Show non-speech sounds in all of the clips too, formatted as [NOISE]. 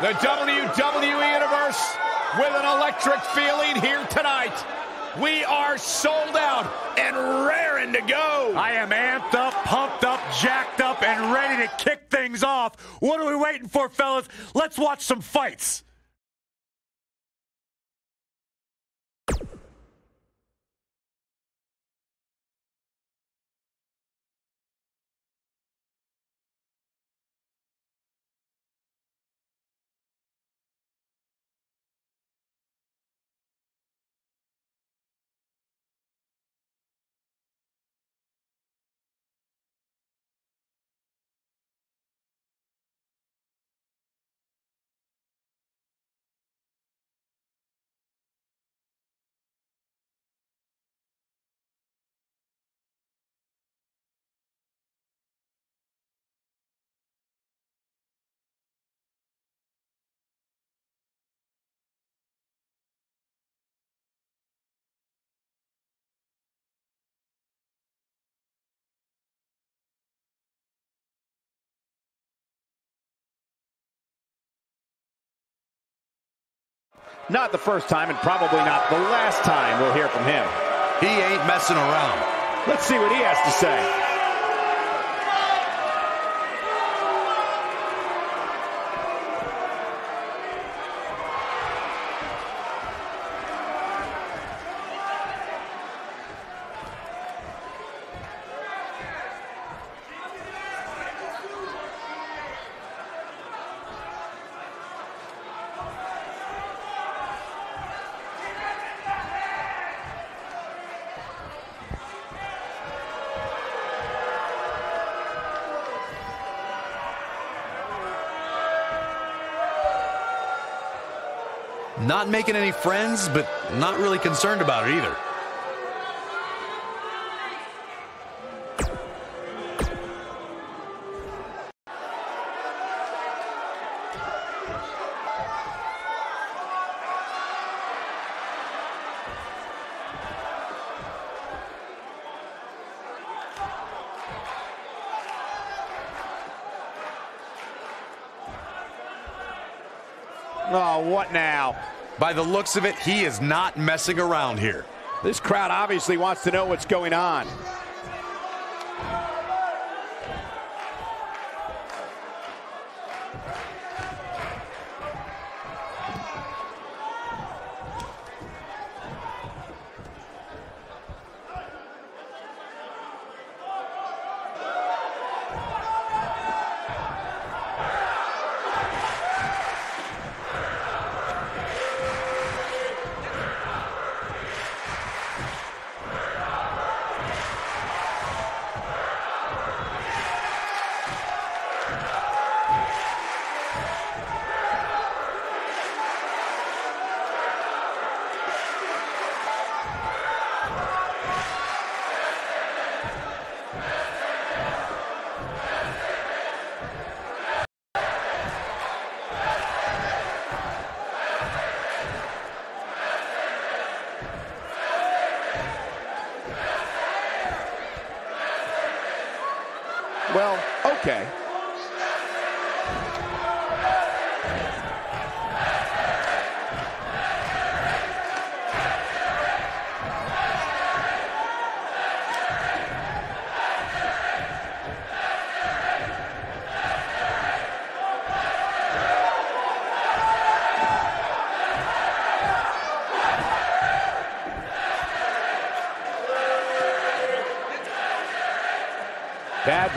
The WWE Universe with an electric feeling here tonight. We are sold out and raring to go. I am amped up, pumped up, jacked up, and ready to kick things off. What are we waiting for, fellas? Let's watch some fights. Not the first time and probably not the last time we'll hear from him. He ain't messing around. Let's see what he has to say. Making any friends, but not really concerned about it either. By the looks of it, he is not messing around here. This crowd obviously wants to know what's going on.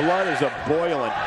Blood is a boiling.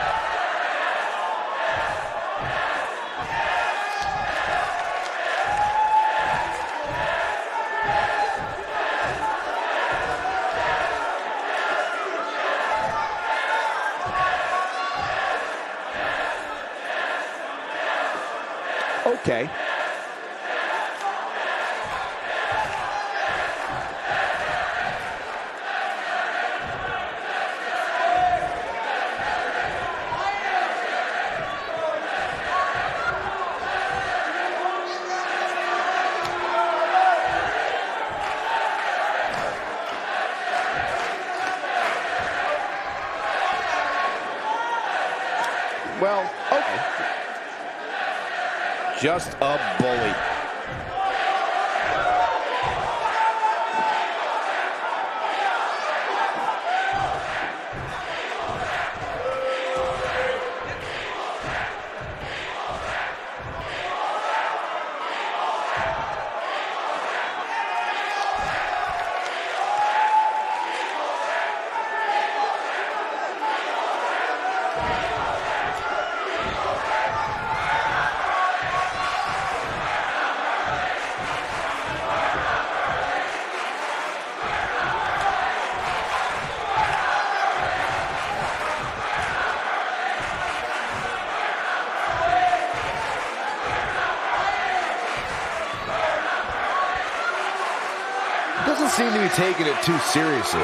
Just a bully. Doesn't seem to be taking it too seriously.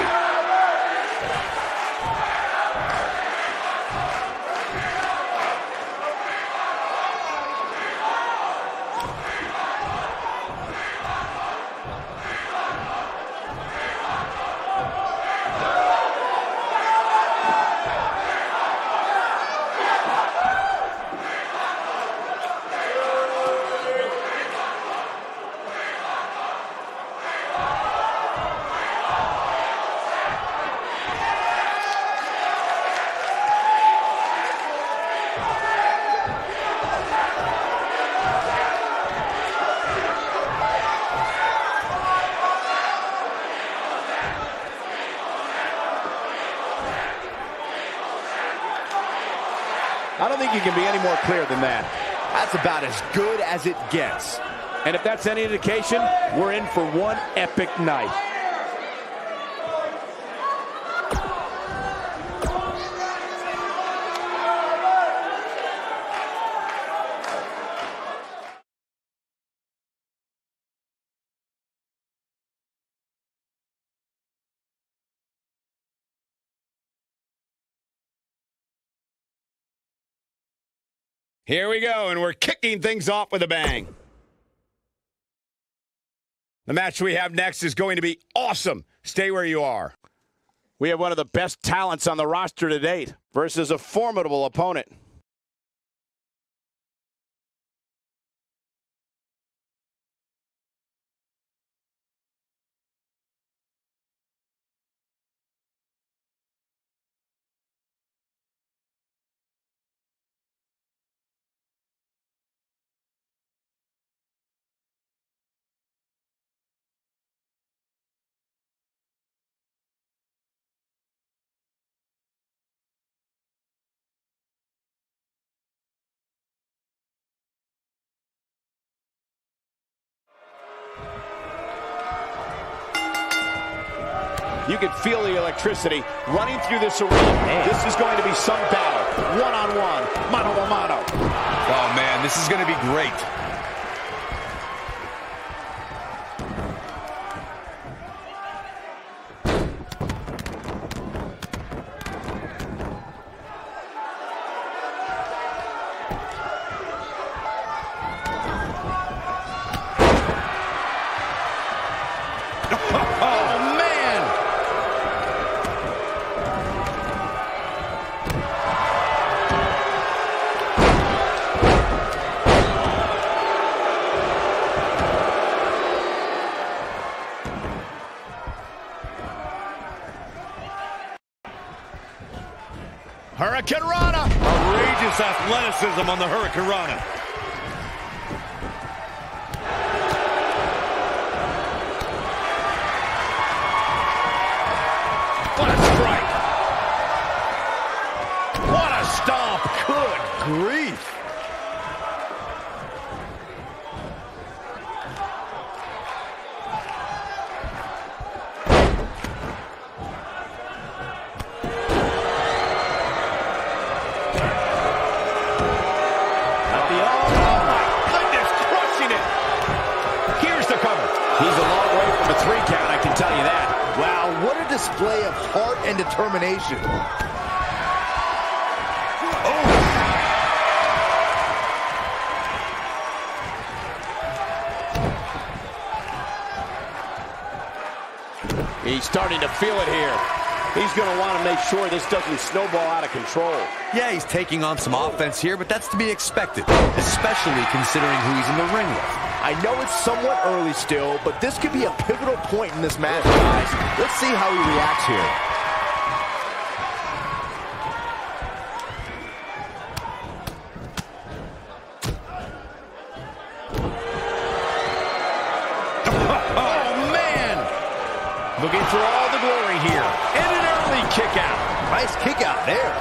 I don't think you can be any more than that. That's about as good as it gets. And if that's any indication, we're in for one epic night. Here we go, and we're kicking things off with a bang. The match we have next is going to be awesome. Stay where you are. We have one of the best talents on the roster to date versus a formidable opponent. Feel the electricity running through this arena. This is going to be some battle. One on one, mano a mano. Oh, man, this is going to be great. Hurricane! Outrageous athleticism on the Hurricanrana. Starting to feel it here. He's going to want to make sure this doesn't snowball out of control. Yeah, he's taking on some offense here, but that's to be expected, especially considering who he's in the ring with. I know it's somewhat early still, but this could be a pivotal point in this match, guys. Let's see how he reacts here. Oh, man! Looking for all the glory here. And an early kick out. Nice kick out there.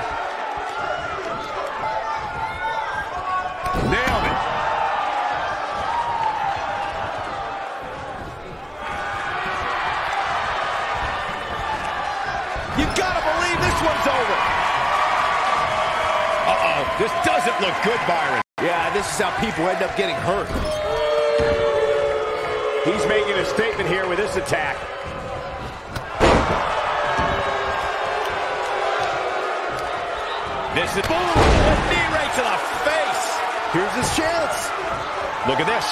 Nailed it. You gotta believe this one's over. Uh-oh, this doesn't look good, Byron. Yeah, this is how people end up getting hurt. He's making a statement here with this attack. This is boom! A knee right to the face. Here's his chance. Look at this.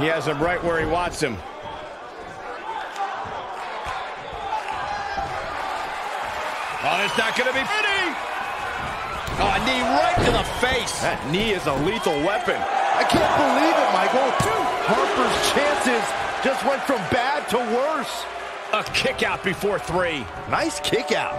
He has him right where he wants him. Oh, it's not going to be pretty. Oh, a knee right to the face. That knee is a lethal weapon. I can't believe it, Michael. Harper's chances just went from bad to worse. A kick out before three. Nice kick out.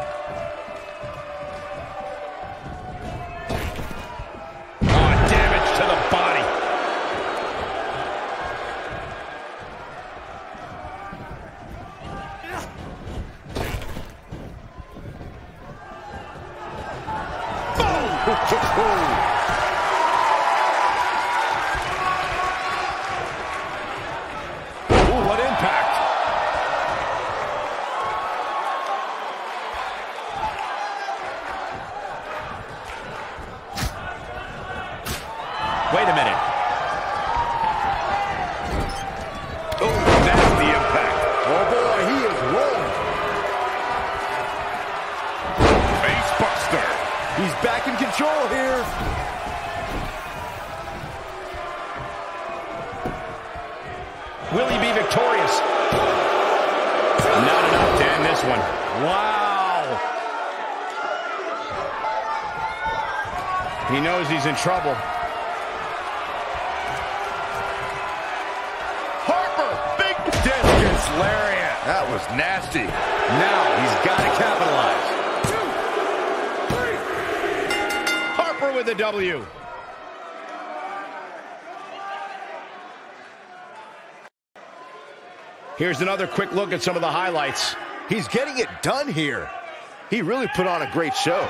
He knows he's in trouble. Harper, big distance lariat. That was nasty. Now he's got to capitalize. Two, three. Harper with the W. Here's another quick look at some of the highlights. He's getting it done here. He really put on a great show.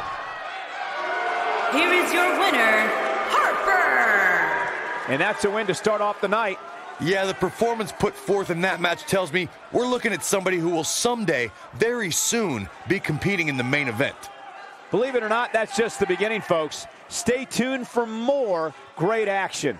Here is your winner, Harper. And that's a win to start off the night. Yeah, the performance put forth in that match tells me we're looking at somebody who will someday, very soon, be competing in the main event. Believe it or not, that's just the beginning, folks. Stay tuned for more great action.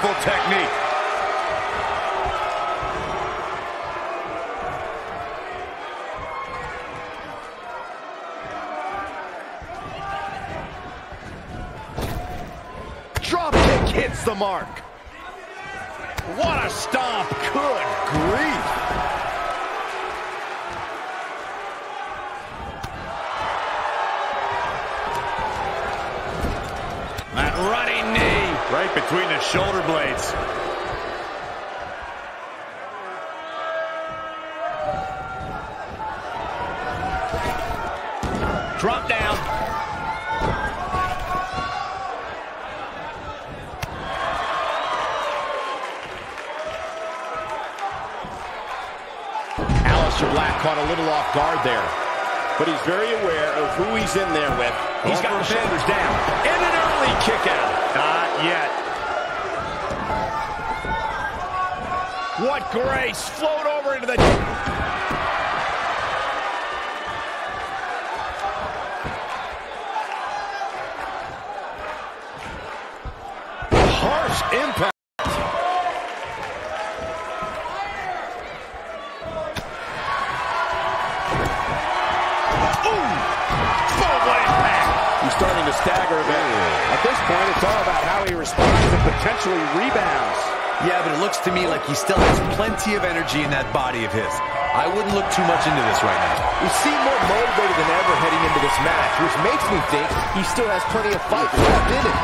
Beautiful technique. Drop kick hits the mark. What a stomp. Good grief. That knee. Right between the shoulder blades. Drop down. Aleister Black caught a little off guard there. But he's very aware of who he's in there with. He's got the shoulders down. And an early kick out. Yet. What grace. Float over into the... Harsh impact. He's starting to stagger a bit. At this point, it's all about how he responds and potentially rebounds. Yeah, but it looks to me like he still has plenty of energy in that body of his. I wouldn't look too much into this right now. He seemed more motivated than ever heading into this match, which makes me think he still has plenty of fight left in him.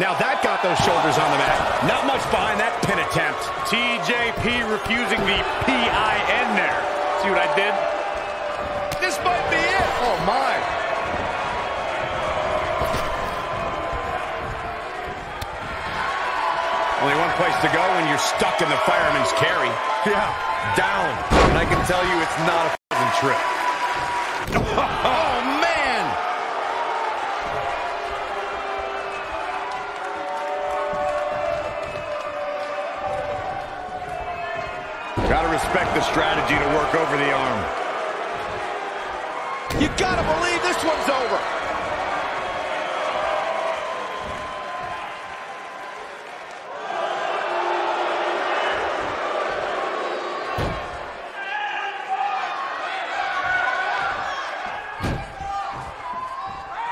Now that got those shoulders on the mat. Not much behind that pin attempt. TJP refusing the P-I-N there. See what I did? This might be it. Oh, my. Only one place to go when you're stuck in the fireman's carry. Yeah, down. And I can tell you it's not a pleasant trip. Oh, man. Gotta respect the strategy to work over the arm. Gotta believe this one's over.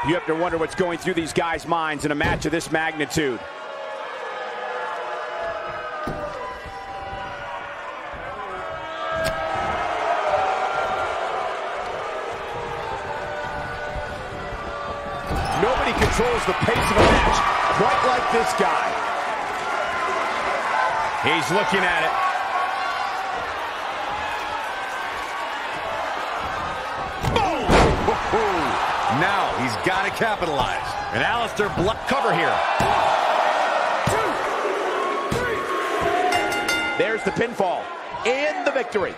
You have to wonder what's going through these guys' minds in a match of this magnitude. Controls the pace of a match quite like this guy. He's looking at it. [LAUGHS] Now he's got to capitalize. And Aleister Black Cover here. There's the pinfall and the victory.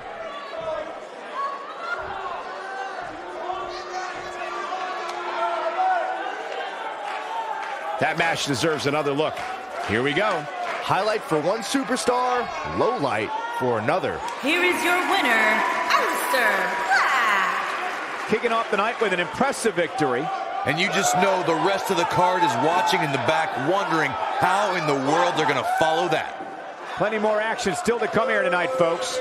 That match deserves another look. Here we go. Highlight for one superstar, low light for another. Here is your winner, Aleister Black. Kicking off the night with an impressive victory. And you just know the rest of the card is watching in the back, wondering how in the world they're going to follow that. Plenty more action still to come here tonight, folks.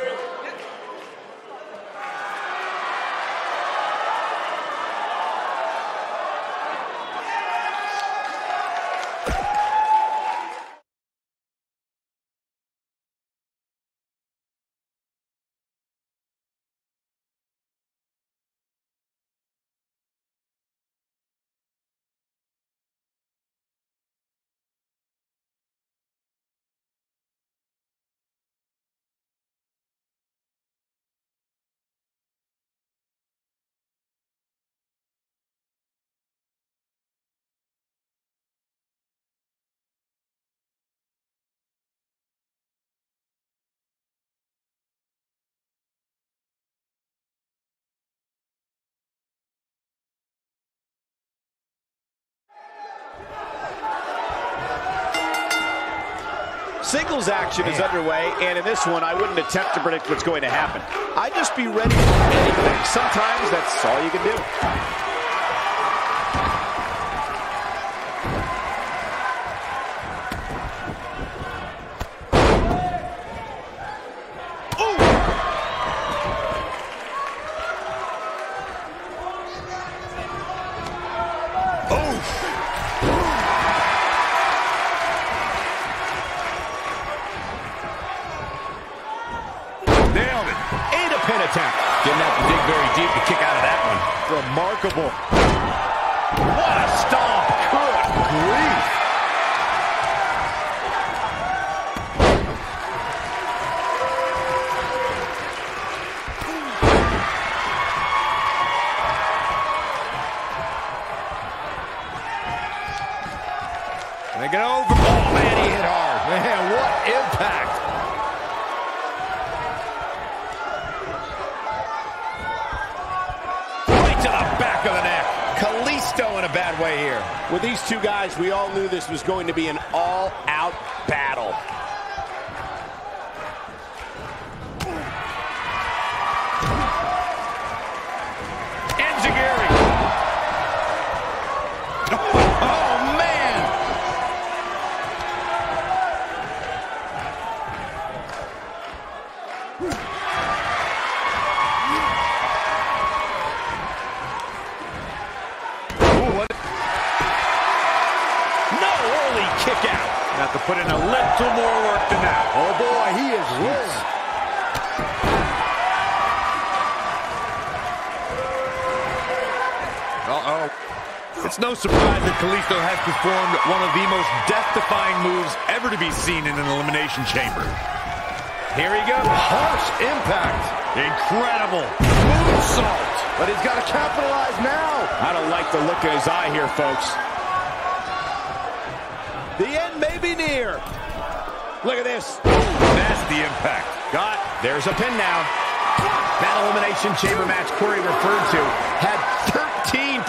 Singles action is underway, and in this one, I wouldn't attempt to predict what's going to happen. I'd just be ready for anything. Sometimes that's all you can do. Nailed it. attempt. Didn't have to dig very deep to kick out of that one. Remarkable. What a stomp. Good grief. They get over. Oh, man, he hit hard. Man, what impact. Right to the back of the neck. Kalisto in a bad way here. With these two guys, we all knew this was going to be an all-out battle. Enziguri. Oh, man. No early kick out. Have to put in a little more work than that. Oh, boy, he is rolling. Uh-oh. It's no surprise that Kalisto has performed one of the most death-defying moves ever to be seen in an Elimination Chamber. Here he goes. Harsh impact. Incredible. Moonsault. But he's got to capitalize now. I don't like the look in his eye here, folks. The end may be near. Look at this. Nasty impact. Got. There's a pin now. That Elimination Chamber match Corey referred to had 13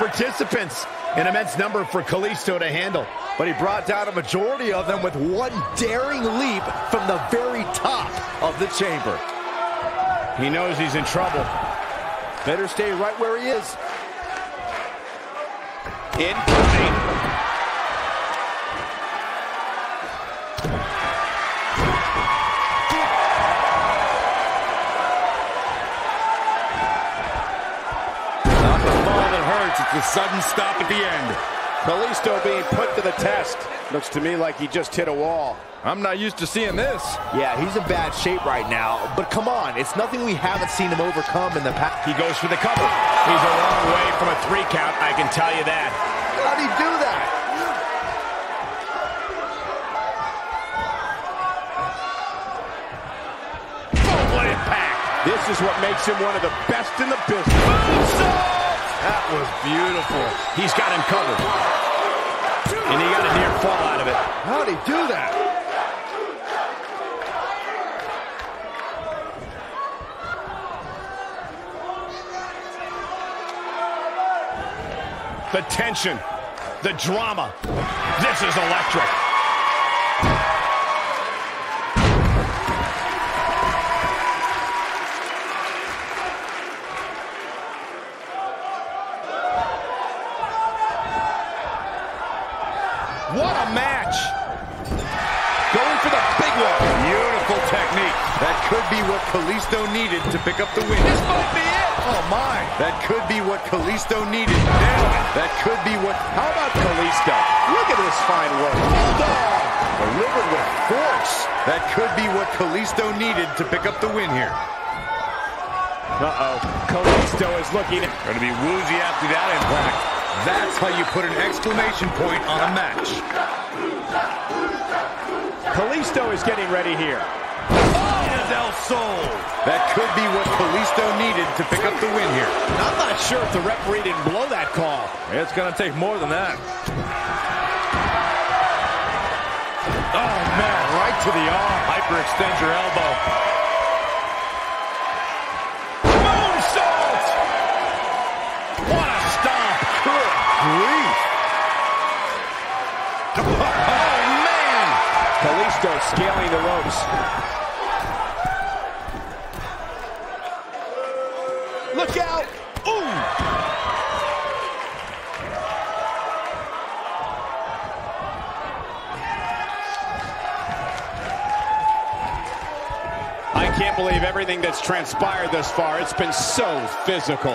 participants. An immense number for Kalisto to handle. But he brought down a majority of them with one daring leap from the very top of the chamber. He knows he's in trouble. Better stay right where he is. Incoming. The sudden stop at the end. Kalisto being put to the test. Looks to me like he just hit a wall. I'm not used to seeing this. Yeah, he's in bad shape right now. But come on, it's nothing we haven't seen him overcome in the past. He goes for the cover. He's a long way from a three count, I can tell you that. How'd he do that? What impact. This is what makes him one of the best in the business. That was beautiful. He's got him covered. And he got a near fall out of it. How'd he do that? The tension, the drama. This is electric. What a match. Going for the big one. Beautiful technique. That could be what Kalisto needed to pick up the win. This might be it. Oh, my. That could be what Kalisto needed. Now, That could be what... How about Kalisto? Look at this fine work. Bulldog. Delivered with force. That could be what Kalisto needed to pick up the win here. Uh-oh. Kalisto is looking. Going to be woozy after that impact. That's how you put an exclamation point on a match. Kalisto is getting ready here. Oh, Del Sol. That could be what Kalisto needed to pick up the win here. I'm not sure if the referee didn't blow that call. It's going to take more than that. Oh, man, right to the arm. Hyperextend your elbow. Moonsault! What a stomp! Good grief. [LAUGHS] Oh, man! Kalisto scaling the ropes. Everything that's transpired thus far. It's been so physical.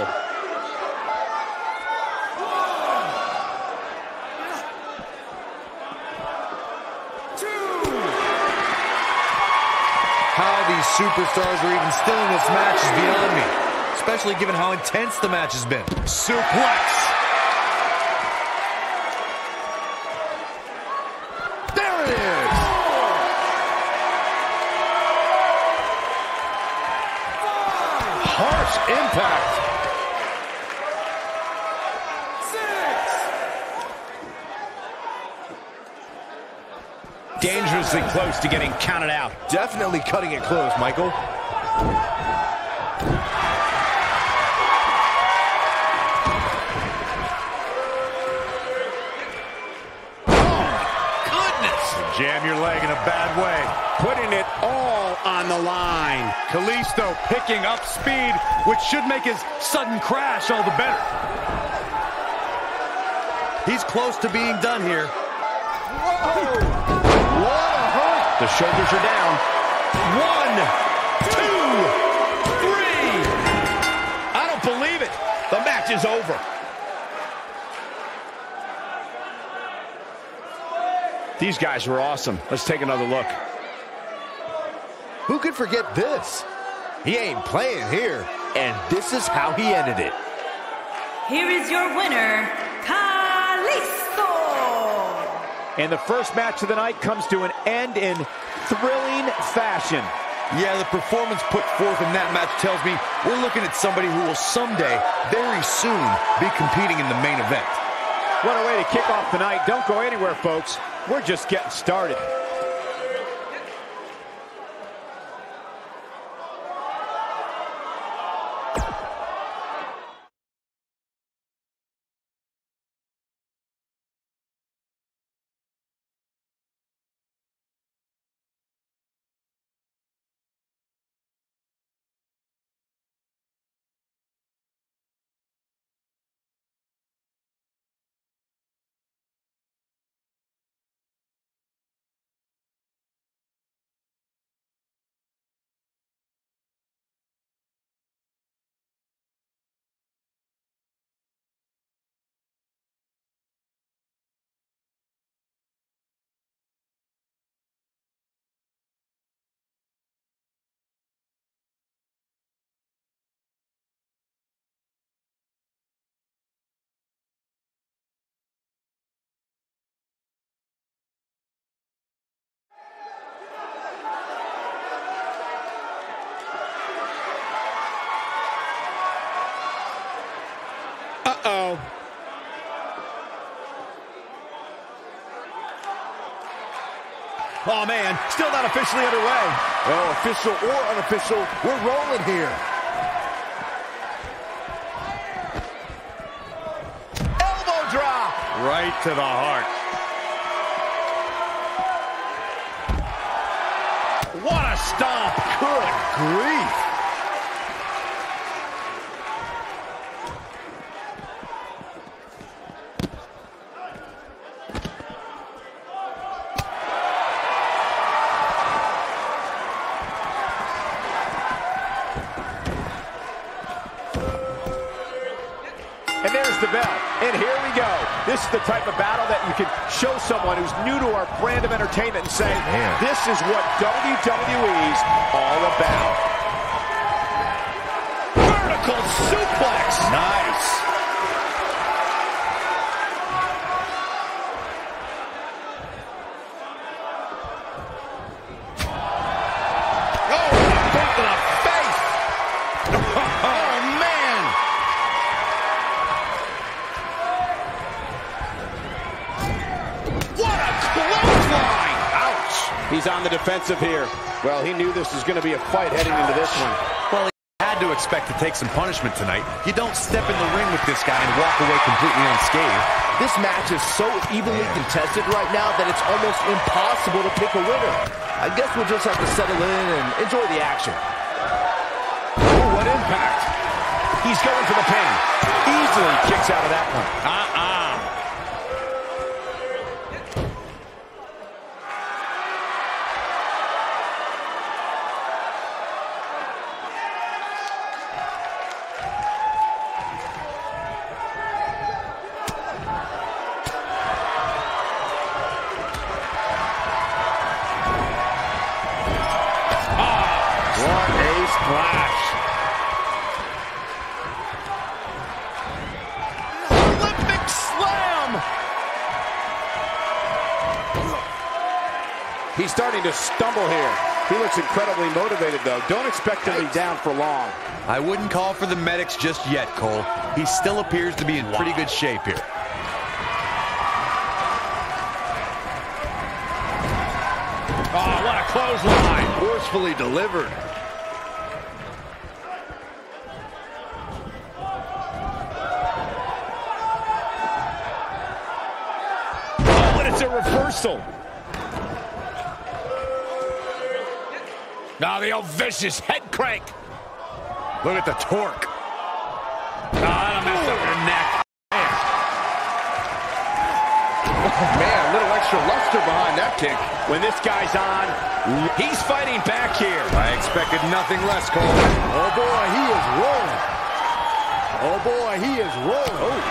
How these superstars are even still in this match is beyond me. Especially given how intense the match has been. Suplex. There it is. Harsh impact. Dangerously close to getting counted out. Definitely cutting it close, Michael. Oh, goodness. Jam your leg in a bad way. Putting it all on the line. Kalisto picking up speed, which should make his sudden crash all the better. He's close to being done here. The shoulders are down. One, two, three. I don't believe it. The match is over. These guys were awesome. Let's take another look. Who could forget this? He ain't playing here. And this is how he ended it. Here is your winner, Kalisto. And the first match of the night comes to an end in thrilling fashion. Yeah, the performance put forth in that match tells me we're looking at somebody who will someday, very soon, be competing in the main event. What a way to kick off the night. Don't go anywhere, folks. We're just getting started. Oh, man, still not officially underway. Oh, official or unofficial, we're rolling here. Elbow drop. Right to the heart. What a stomp. Good grief. Is the type of battle that you can show someone who's new to our brand of entertainment and say, this is what WWE's all about. Vertical suplex. Nice. Oh, boot to the face. Oh, man. What a clothesline! Ouch! He's on the defensive here. Well, he knew this was going to be a fight heading into this one. Well, he had to expect to take some punishment tonight. You don't step in the ring with this guy and walk away completely unscathed. This match is so evenly contested right now that it's almost impossible to pick a winner. I guess we'll just have to settle in and enjoy the action. Ooh, what impact! He's going for the pin. Easily kicks out of that one. Uh-uh. Incredibly motivated, though. Don't expect him to be down for long. I wouldn't call for the medics just yet, Cole. He still appears to be in pretty good shape here. Oh, what a clothesline. Forcefully delivered. Oh, and it's a reversal. Now the old vicious head crank. Look at the torque. Ah, oh, that'll mess up your neck. Oh, man, a little extra luster behind that kick. When this guy's on, he's fighting back here. I expected nothing less, Cole. Oh boy, he is rolling. Oh boy, he is rolling. Oh.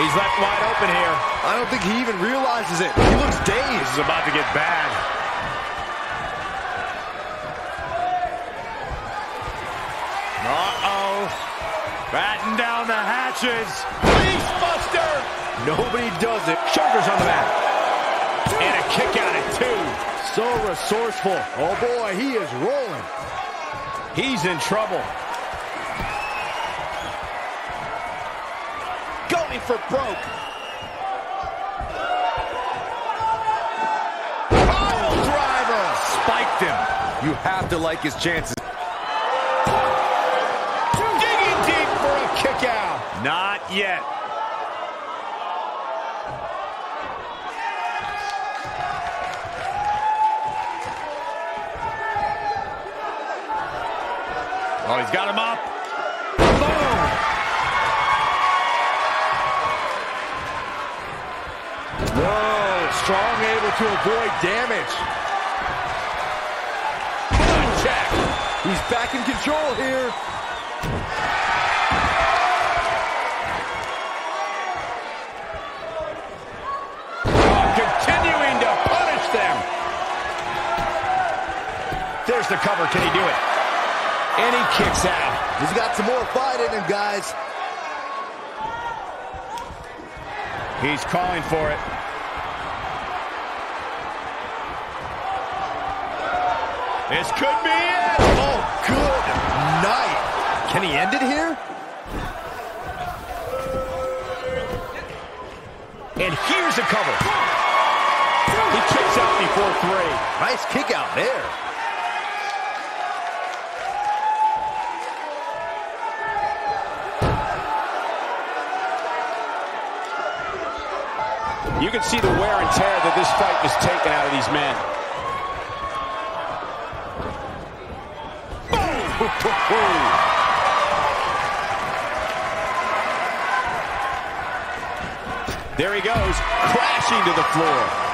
He's left wide open here. I don't think he even realizes it. He looks This dazed. is about to get bad. Uh-oh. Batten down the hatches. Beastbuster! Nobody does it. Shoulders on the mat. And a kick out at two. So resourceful. Oh boy, he is rolling. He's in trouble. Going for broke. Pile driver. Spiked him. You have to like his chances. Not yet. Oh, he's got him up. Boom! Whoa, strong able to avoid damage. Check. He's back in control here. The cover. Can he do it? And he kicks out. He's got some more fight in him, guys. He's calling for it. This could be it. Oh, good night. Can he end it here? And here's a cover. He kicks out before three. Nice kick out there. You can see the wear and tear that this fight was taken out of these men. [LAUGHS] There he goes, crashing to the floor.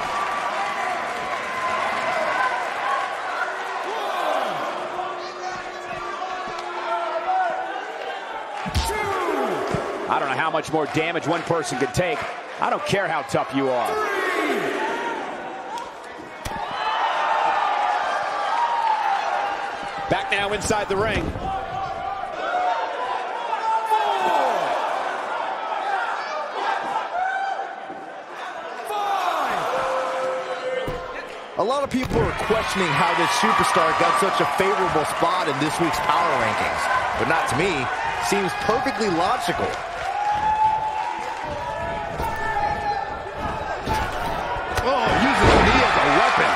I don't know how much more damage one person can take. I don't care how tough you are. Back now inside the ring. A lot of people are questioning how this superstar got such a favorable spot in this week's power rankings. But not to me. Seems perfectly logical. Oh, using the knee as a weapon.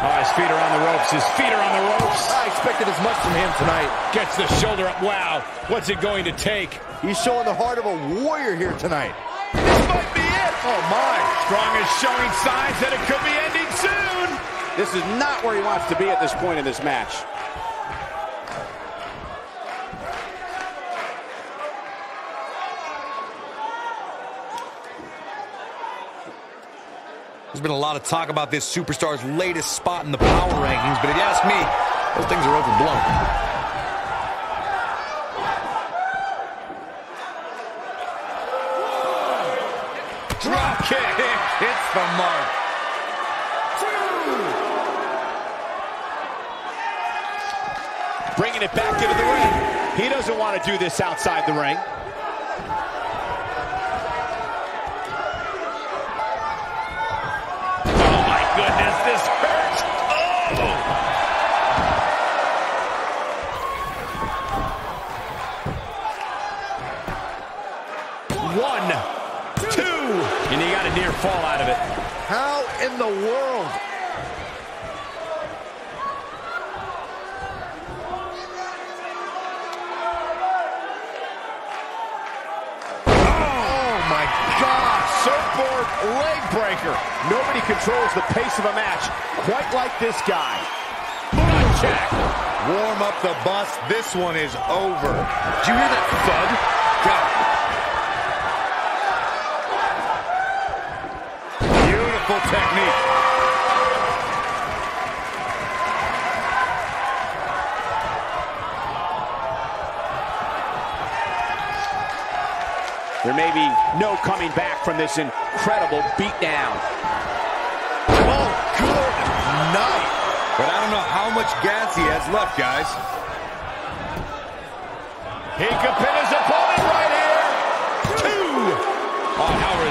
Oh, his feet are on the ropes. His feet are on the ropes. I expected as much from him tonight. Gets the shoulder up. Wow. What's it going to take? He's showing the heart of a warrior here tonight. This might be it. Oh, my. Strong is showing signs that it could be ending soon. This is not where he wants to be at this point in this match. There's been a lot of talk about this superstar's latest spot in the power rankings, but if you ask me, those things are overblown. kick the mark. Bringing it back into the ring. He doesn't want to do this outside the ring. Oh my goodness, this hurts. Oh! One, two, and you got a near fall out of it. How in the world? Oh, oh my God! Surfboard leg breaker. Nobody controls the pace of a match quite like this guy. Check. Warm up the bus. This one is over. Did you hear that thud? God. Beautiful technique. There may be no coming back from this incredible beatdown. Oh, good night. But I don't know how much gas he has left, guys. He could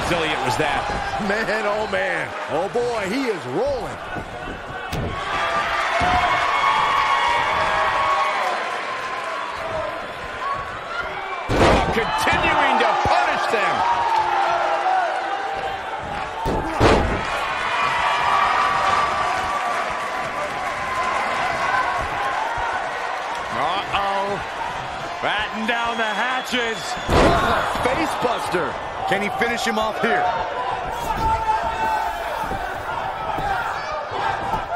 resilient was that? Man, oh man. Oh boy, he is rolling. Oh, continuing to punish them. Uh-oh. Batten down the hatches. Face buster. Can he finish him off here?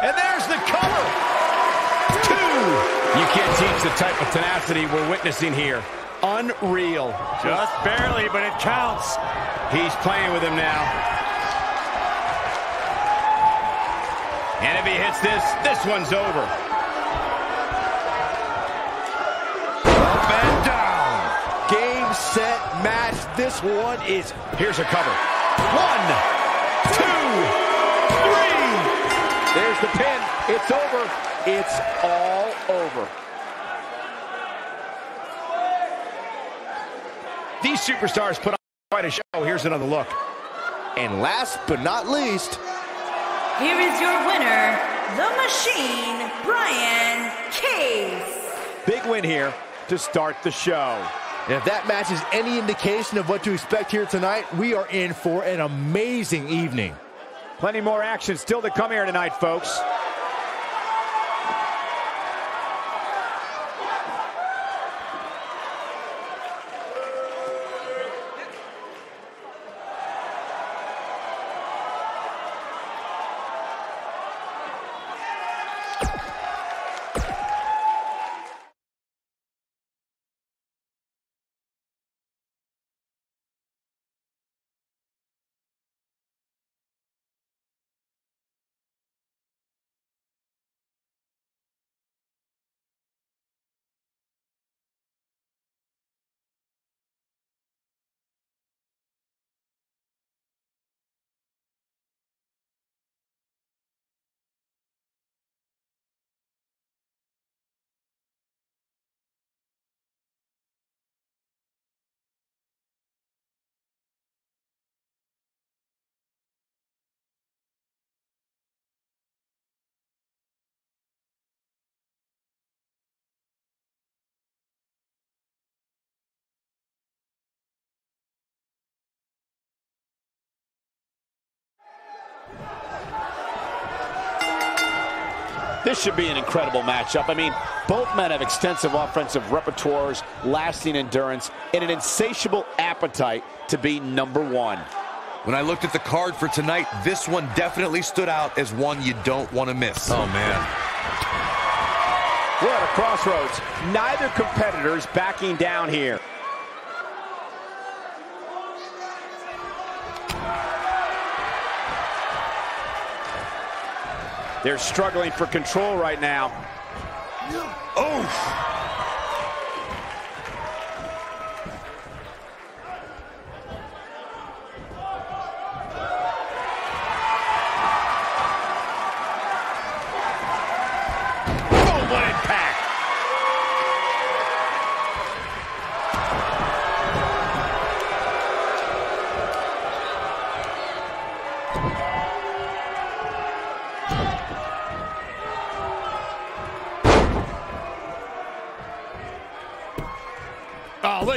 And there's the cover. Two. You can't teach the type of tenacity we're witnessing here. Unreal. Just barely, but it counts. He's playing with him now. And if he hits this, this one's over. Up and down. Game, set, match. This one is Here's a cover. One, two, three. There's the pin. It's over. It's all over. These superstars put on quite a show. Here's another look. And last but not least, Here is your winner, the Machine, Brian Cage. Big win here to start the show. And if that match is any indication of what to expect here tonight, we are in for an amazing evening. Plenty more action still to come here tonight, folks. This should be an incredible matchup. I mean, both men have extensive offensive repertoires, lasting endurance, and an insatiable appetite to be number one. When I looked at the card for tonight, this one definitely stood out as one you don't want to miss. Oh, man. We're at a crossroads. Neither competitor is backing down here. They're struggling for control right now. Oh,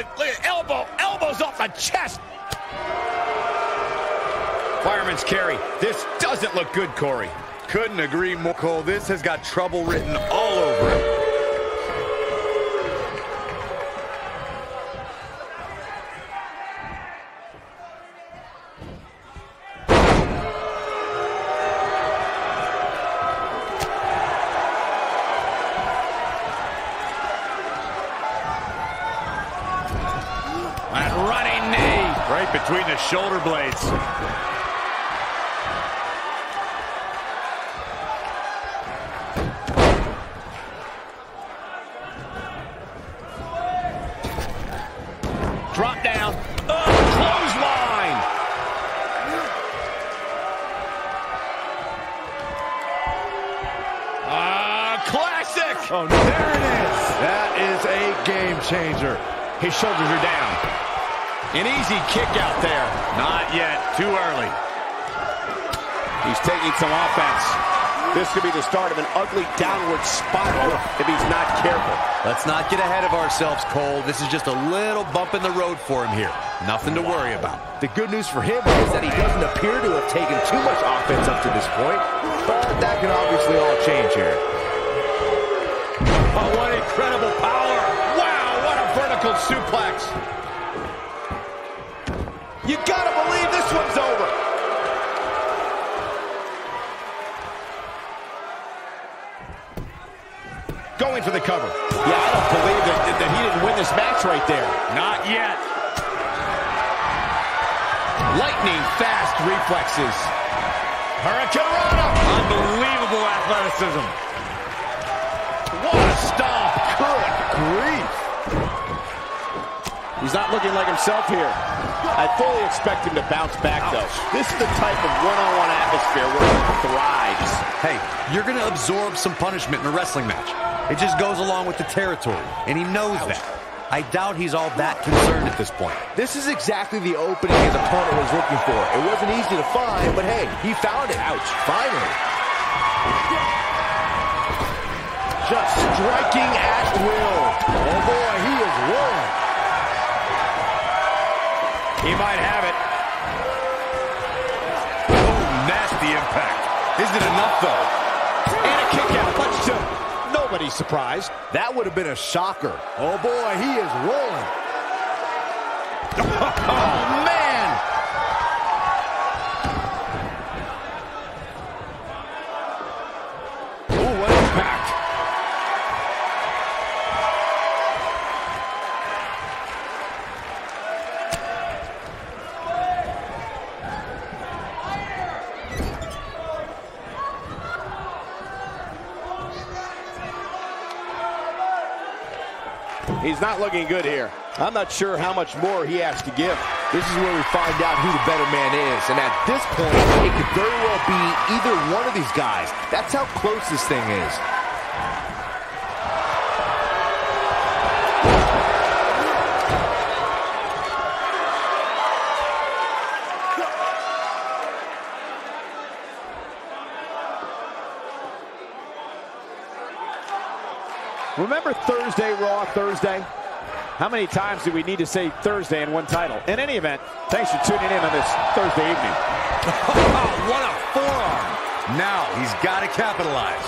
Oh! elbow, elbows off the chest. Fireman's carry. This doesn't look good, Corey. Couldn't agree more, Cole. This has got trouble written all over it. This could be the start of an ugly downward spiral if he's not careful. Let's not get ahead of ourselves, Cole. This is just a little bump in the road for him here. Nothing to worry about. The good news for him is that he doesn't appear to have taken too much offense up to this point, but that can obviously all change here. Oh, what incredible power. Wow, what a vertical suplex. Cover. Yeah, I don't believe that, that, that he didn't win this match right there. Not yet. Lightning fast reflexes. Hurricanrana. Unbelievable athleticism. He's not looking like himself here. I fully expect him to bounce back, though. This is the type of one-on-one atmosphere where he thrives. Hey, you're going to absorb some punishment in a wrestling match. It just goes along with the territory, and he knows that. I doubt he's all that concerned at this point. This is exactly the opening his opponent was looking for. It wasn't easy to find, but hey, he found it. Ouch. Finally. Just striking at will. Oh, boy, he is rolling. He might have it. Oh, nasty impact. Isn't it enough, though? And a kick out. Punch two. Nobody's surprised. That would have been a shocker. Oh boy, he is rolling. [LAUGHS] Oh, man. Ooh, what impact. He's not looking good here. I'm not sure how much more he has to give. This is where we find out who the better man is. And at this point, it could very well be either one of these guys. That's how close this thing is. Remember Thursday, Raw Thursday? How many times do we need to say Thursday in one title? In any event, thanks for tuning in on this Thursday evening. [LAUGHS] what a forearm. Now he's got to capitalize.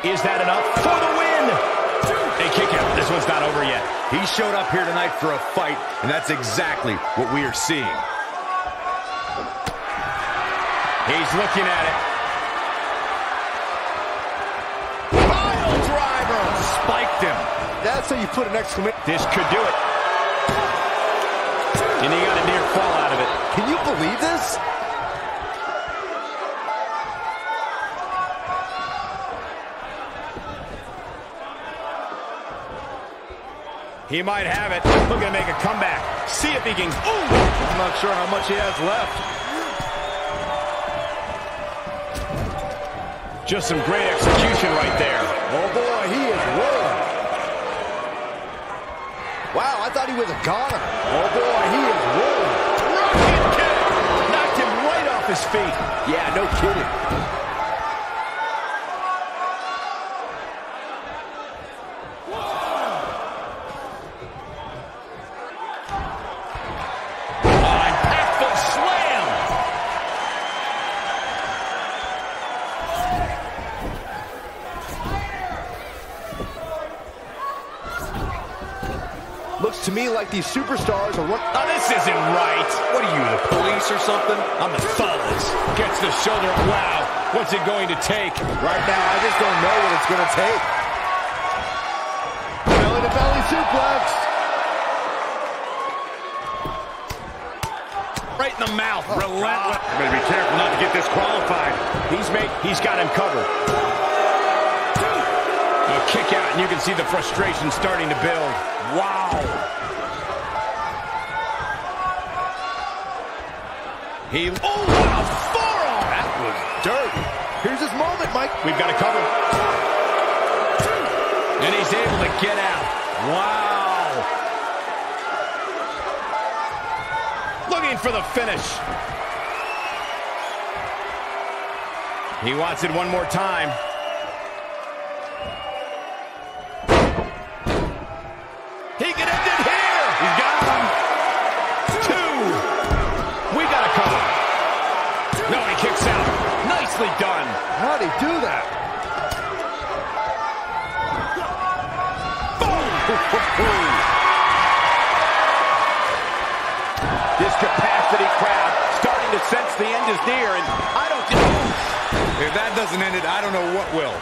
Is that enough for the win? A kick out. This one's not over yet. He showed up here tonight for a fight, and that's exactly what we are seeing. He's looking at it. That's how you put an exclamation. This could do it. And he got a near fall out of it. Can you believe this? He might have it. Looking to make a comeback. See if he can. Ooh! I'm not sure how much he has left. Just some great execution right there. Oh boy, he is rolling. Wow, I thought he was a goner. Oh boy, he is rolling. Rocket kick! Knocked him right off his feet. Yeah, no kidding. to me like these superstars are one... Oh, this isn't right. What are you, the police or something? I'm the fellas. Gets the shoulder. Wow. What's it going to take? Right now, I just don't know what it's going to take. Belly-to-belly suplex. Right in the mouth. Oh, Relentless. to be careful not to get disqualified. He's made. He's got him covered. A kick out, and you can see the frustration starting to build. Wow. He. Oh, what a forearm! That was dirty. Here's his moment, Mike. We've got to cover. And he's able to get out. Wow. Looking for the finish. He wants it one more time. The end is near, and I don't. If that doesn't end it, I don't know what will.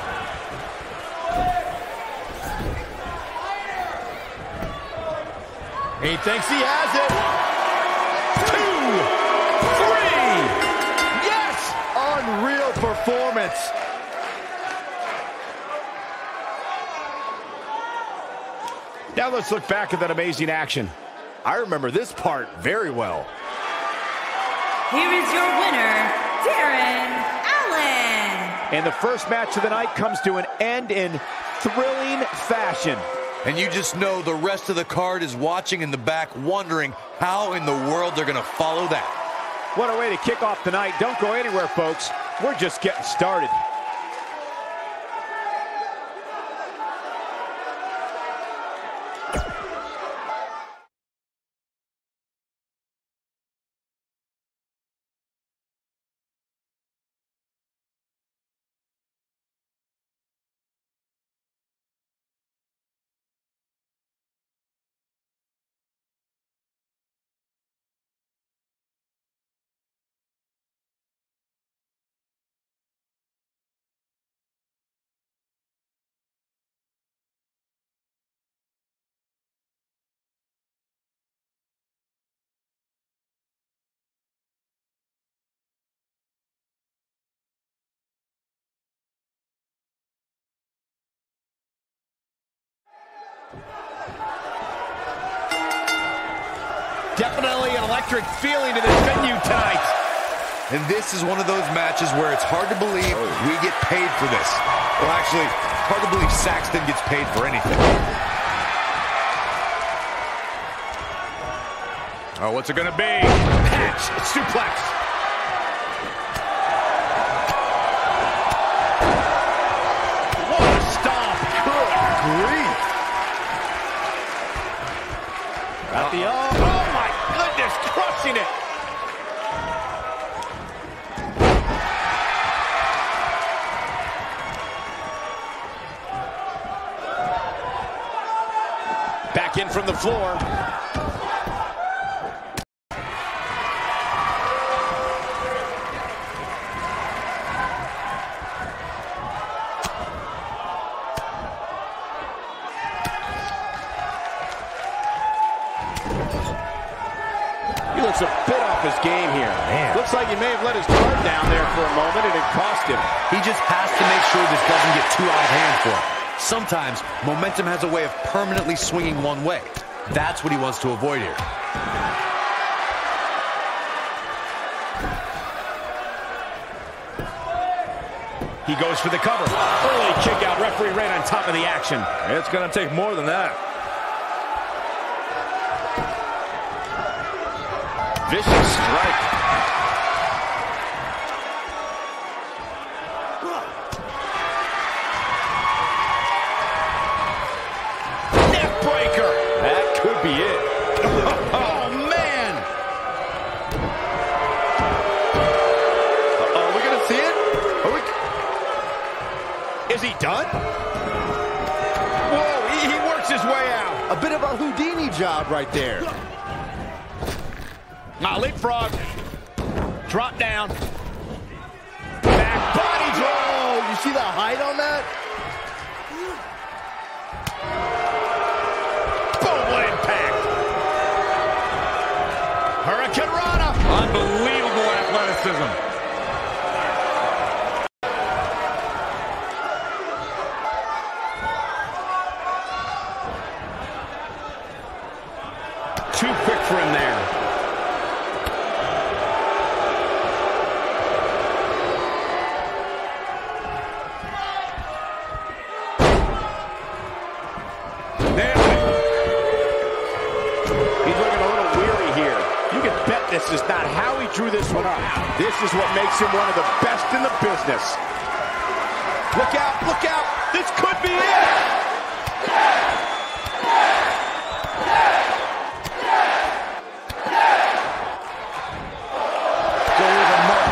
He thinks he has it. Two, three. Yes! Unreal performance. Now let's look back at that amazing action. I remember this part very well. Here is your winner, Darren Allen. And the first match of the night comes to an end in thrilling fashion. And you just know the rest of the card is watching in the back, wondering how in the world they're going to follow that. What a way to kick off the night. Don't go anywhere, folks. We're just getting started. Definitely an electric feeling to this venue tonight. And this is one of those matches where it's hard to believe we get paid for this. Well, actually, hard to believe Saxton gets paid for anything. Oh, what's it going to be? Patch, suplex. It. back in from the floor. He looks a bit off his game here. Looks like he may have let his guard down there for a moment, and it cost him. He just has to make sure this doesn't get too out of hand for him. Sometimes momentum has a way of permanently swinging one way. That's what he wants to avoid here. He goes for the cover. Early kick out. Referee right on top of the action. It's going to take more than that. Vicious strike. Right there. Now leapfrog. Bet this is not how he drew this one up. This is what makes him one of the best in the business. Look out, look out. This could be it.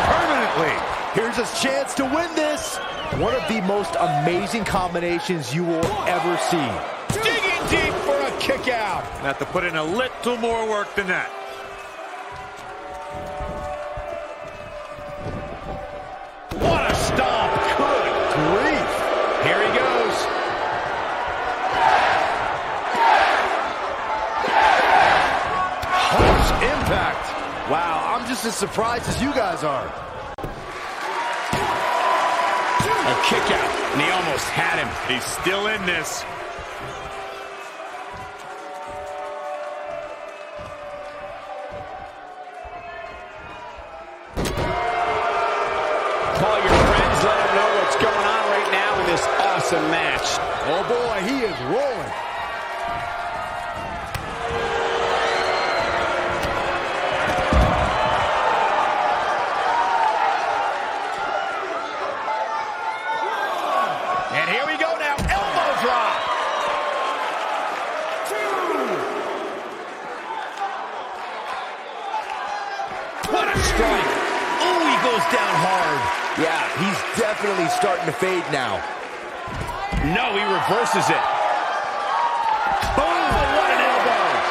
Permanently. Here's his chance to win this. One of the most amazing combinations you will ever see. Digging deep for a kick out. Have to put in a little more work than that. As surprised as you guys are. A kick out. And he almost had him. He's still in this.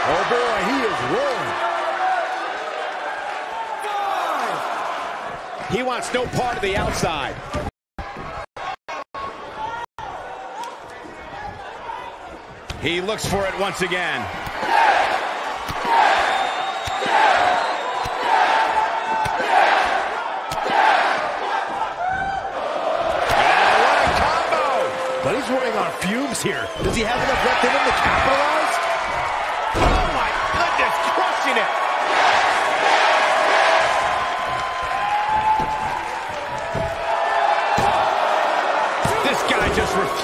Oh boy, he is rolling. He wants no part of the outside. He looks for it once again. But he's running on fumes here. Does he have enough left in him to capitalize?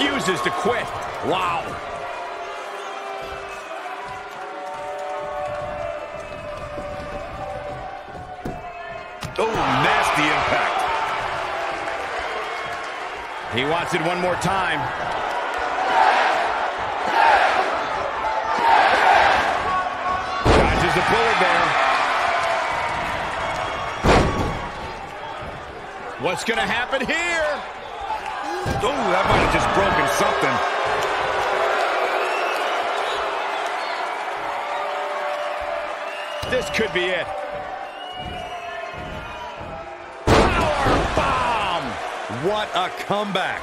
Refuses to quit. Wow. Oh, nasty impact. He wants it one more time. Dodges the bullet there. What's going to happen here? Oh, that might have just broken something. This could be it. Power bomb! What a comeback.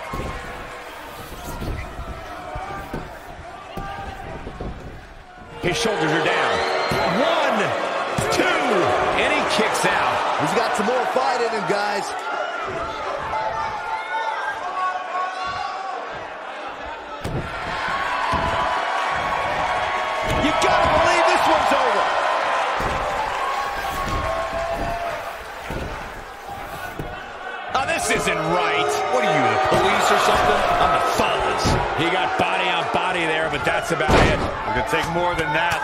His shoulders are down. One, two, and he kicks out. He's got some more fight in him, guys. This isn't right. What are you, the police or something? I'm the fuzz. He got body on body there, but that's about it. We're going to take more than that.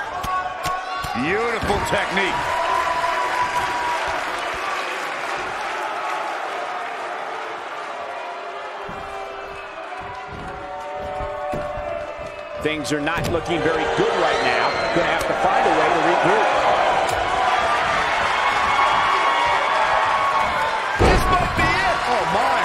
Beautiful technique. Things are not looking very good right now. Gonna have to find a way to regroup. This might be it. Oh, my.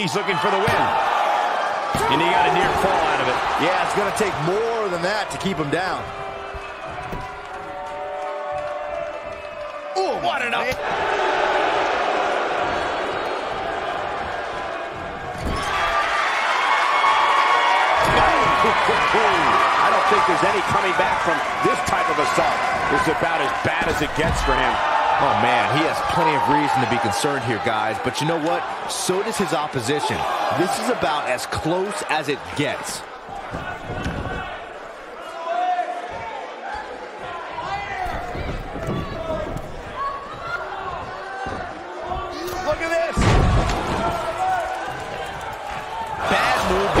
He's looking for the win. And he got a near fall out of it. Yeah, it's going to take more than that to keep him down. Oh, what an up. I don't think there's any coming back from this type of assault. This is about as bad as it gets for him. Oh, man, he has plenty of reason to be concerned here, guys. But you know what? So does his opposition. This is about as close as it gets. Look at this. Bad move.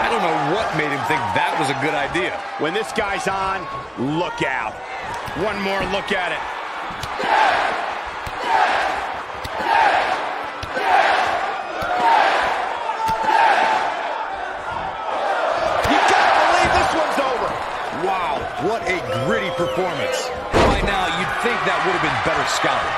I don't know what made him think that was a good idea. When this guy's on, look out. One more look at it. You gotta believe this one's over. Wow, what a gritty performance. By now, you'd think that would have been better scouted.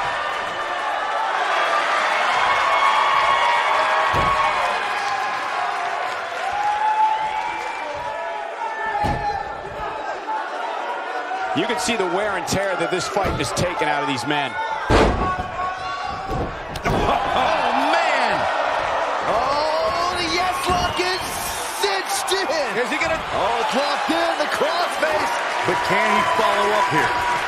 You can see the wear and tear that this fight has taken out of these men. [LAUGHS] Oh, man! Oh, the yes lock is cinched in. Is he gonna... Oh, it's locked in, the crossface. But can he follow up here?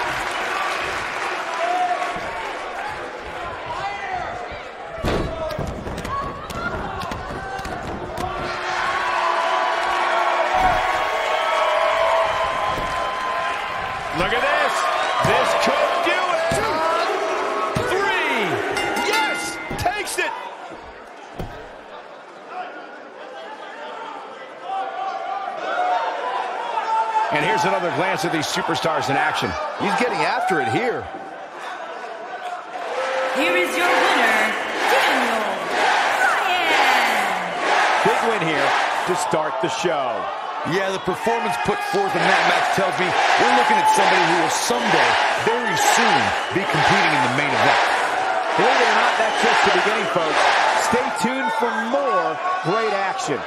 Another glance at these superstars in action. He's getting after it here. Here is your winner, Daniel Bryan. Big win here to start the show. Yeah, the performance put forth in that match tells me we're looking at somebody who will someday, very soon, be competing in the main event. Believe it or not, that's just the beginning, folks. Stay tuned for more great action.